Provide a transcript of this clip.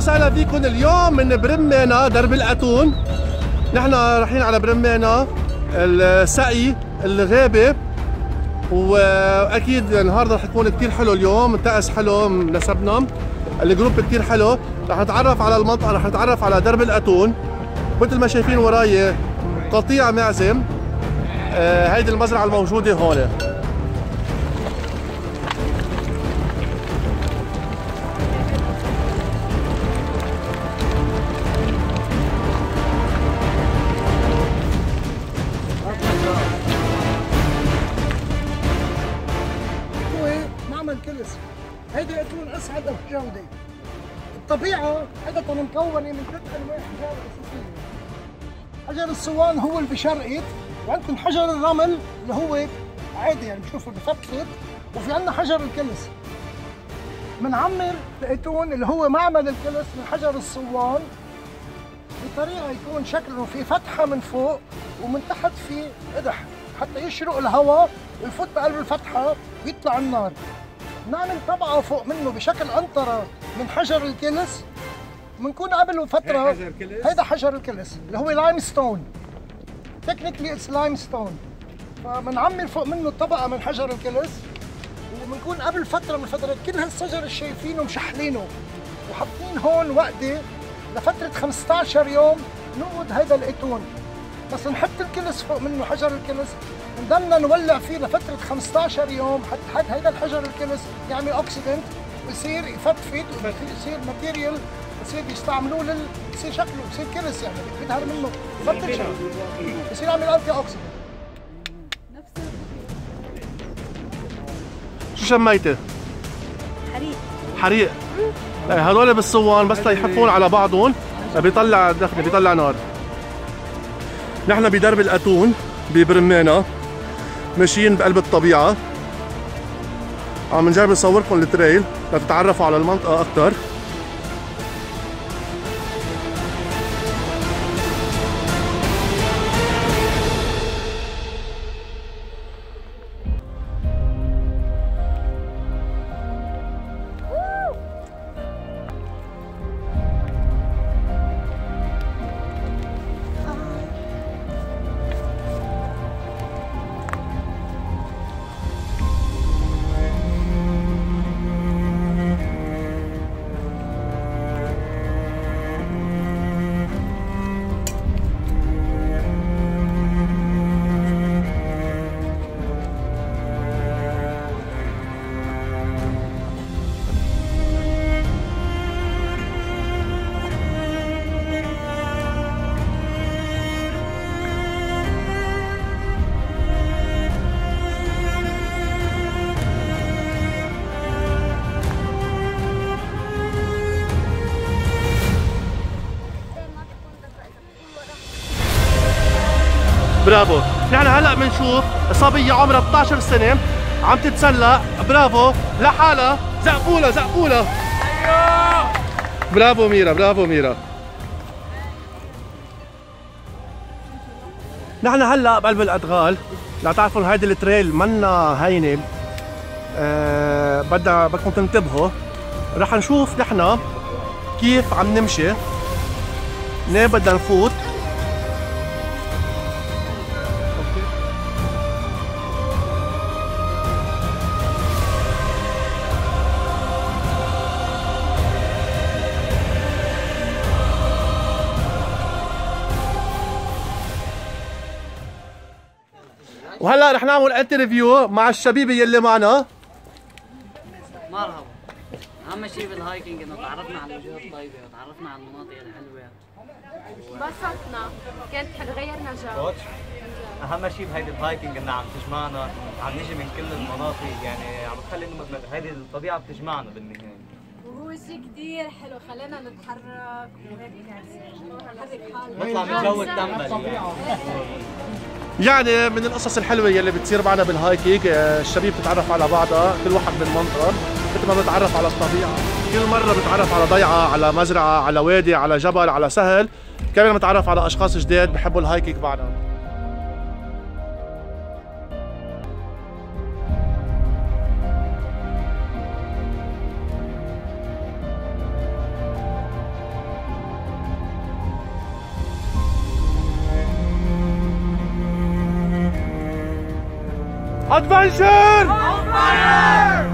فيكم اليوم من برمانا درب الأتون. نحن رايحين على برمانا السقي الغابة. وأكيد النهارده رح يكون كثير حلو اليوم الطقس حلو نسبنا. الجروب كثير حلو. رح نتعرف على المنطقة رح نتعرف على درب الأتون. مثل ما شايفين وراي قطيع معزم. آه هيدي المزرعة الموجودة هون. أسعد الجودة. الطبيعة عادة مكونة من ثلاث أنواع حجارة أساسية. حجر الصوان هو اللي بشرقت وعندكم حجر الرمل اللي هو عادي يعني بشوفه بفتفت وفي عندنا حجر الكلس بنعمر الاتون اللي هو معمل الكلس من حجر الصوان بطريقة يكون شكله في فتحة من فوق ومن تحت في قدح حتى يشرق الهواء ويفوت بقلب الفتحة ويطلع النار. نعمل طبقه فوق منه بشكل انطره من حجر الكلس. بنكون قبل فترة هيدا حجر الكلس اللي هو limestone technically it's limestone فبنعمل فوق منه طبقه من حجر الكلس. وبنكون قبل فترة من الفترات كل هالشجر اللي شايفينه مشحلينه. وحاطين هون وقده لفترة 15 يوم نقعد هيدا الأتون. بس نحط الكلس فوق منه حجر الكلس نضلنا نولع فيه لفترة 15 يوم حتى حد هيدا الحجر الكلس يعمل oxidant ويصير يفتفت ويصير material بصير بيستعملوه لل بصير شكله بصير كلس يعني بيظهر منه يفتش بصير يعمل anti oxidant شو شميته؟ حريق. حريق. هدول بالصوان بس ليحفون على بعضهم. بيطلع دخنه بيطلع نار. نحن بدرب الأتون ببرمانة ماشيين بقلب الطبيعة. عم نجرب نصوركم التريل لتتعرفوا على المنطقة أكثر برافو. نحن هلا بنشوف صبية عمرها 12 سنة. عم تتسلق برافو. لحالها. زقفولها زقفولها أيوه برافو ميرا برافو ميرا. نحن هلا بقلب الأدغال. لا تعرفوا هيدي التريل منا هينة. أه بدها بدكم تنتبهوا. رح نشوف نحن كيف عم نمشي. ليه بدنا نفوت؟ وهلا رح نعمل انترفيو مع الشبيبة يلي معنا. مرحبا. أهم شيء بال hiking إنه تعرفنا على الوجوه الطيبه وتعرفنا على المناطق الحلوة. انبسطنا. كانت حلوة غيرنا جو أهم شيء بهيدي ال hiking إنه عم تجمعنا عم نجي من كل المناطق يعني عم تخلي انه هيدي الطبيعة بتجمعنا بالنهاية. شيء كثير حلو. خلينا نتحرك. وهيك يعني نطلع من جو التنبل يعني من القصص الحلوة يلي بتصير معنا بال hiking آه، الشبيب بتتعرف على بعضها كل واحد من منطقة. مثل ما بنتعرف على الطبيعة. كل مرة بتعرف على ضيعة على مزرعة على وادي على جبل على سهل. كمان بتعرف على أشخاص جداد بحبوا الهايكينج معنا. Adventure! On fire!